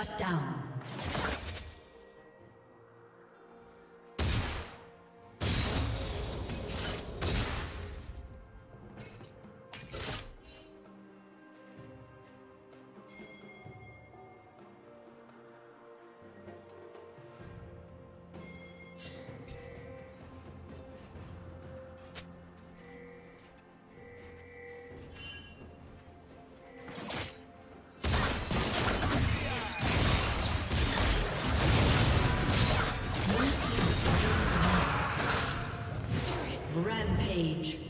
Shut down. Rampage.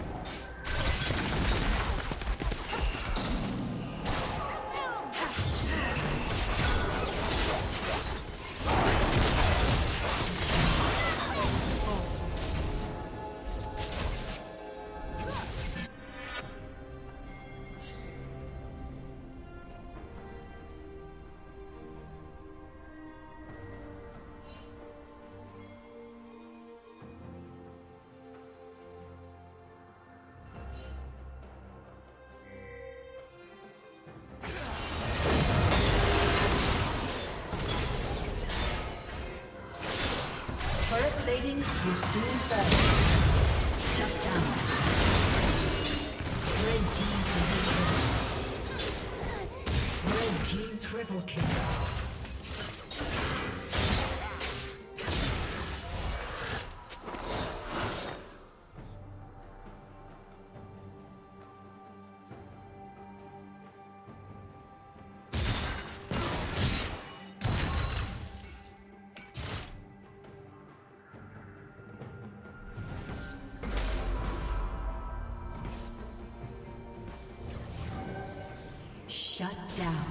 will soon fall. Shut down. Red team. Red team triple kill. Shut down.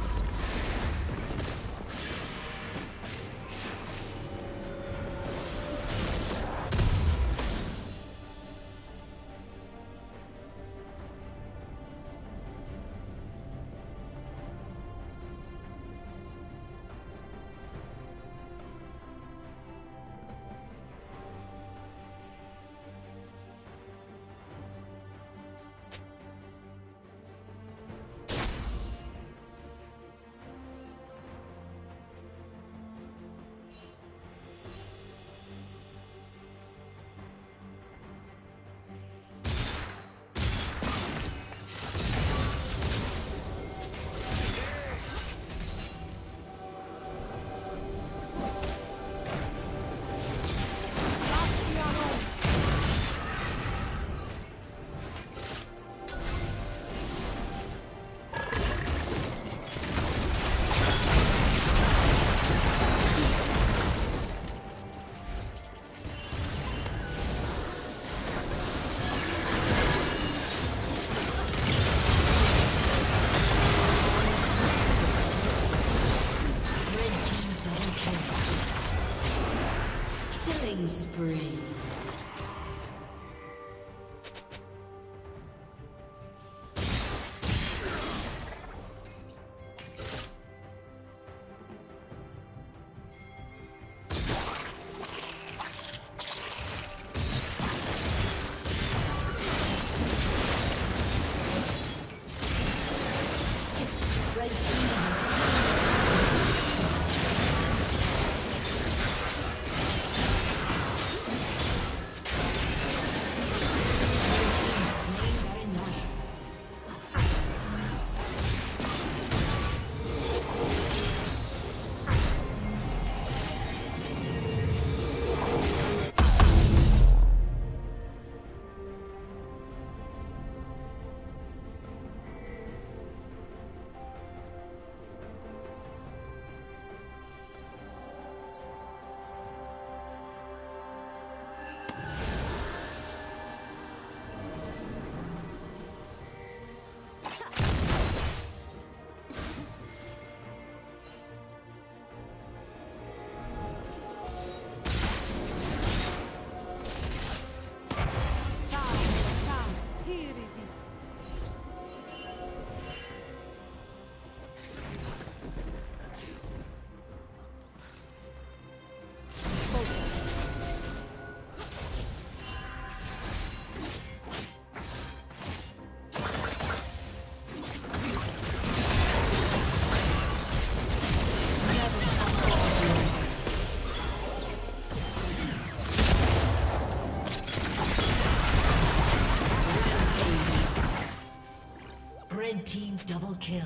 Kill.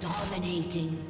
Dominating.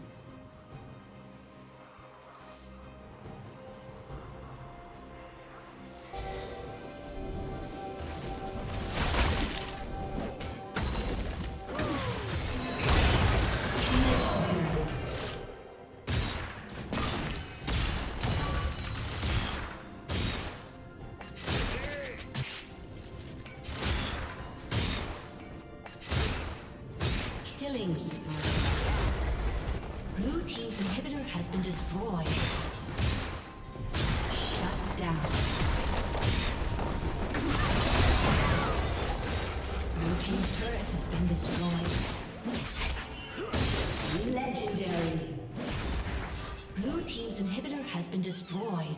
Blue team's inhibitor has been destroyed. Shut down. Blue team's turret has been destroyed. Legendary. Blue team's inhibitor has been destroyed.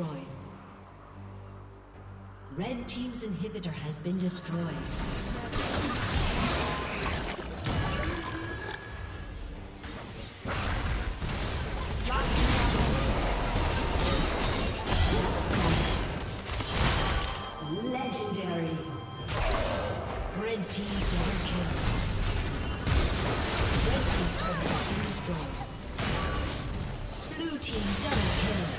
Destroyed. Red Team's inhibitor has been destroyed. Blue team double kill.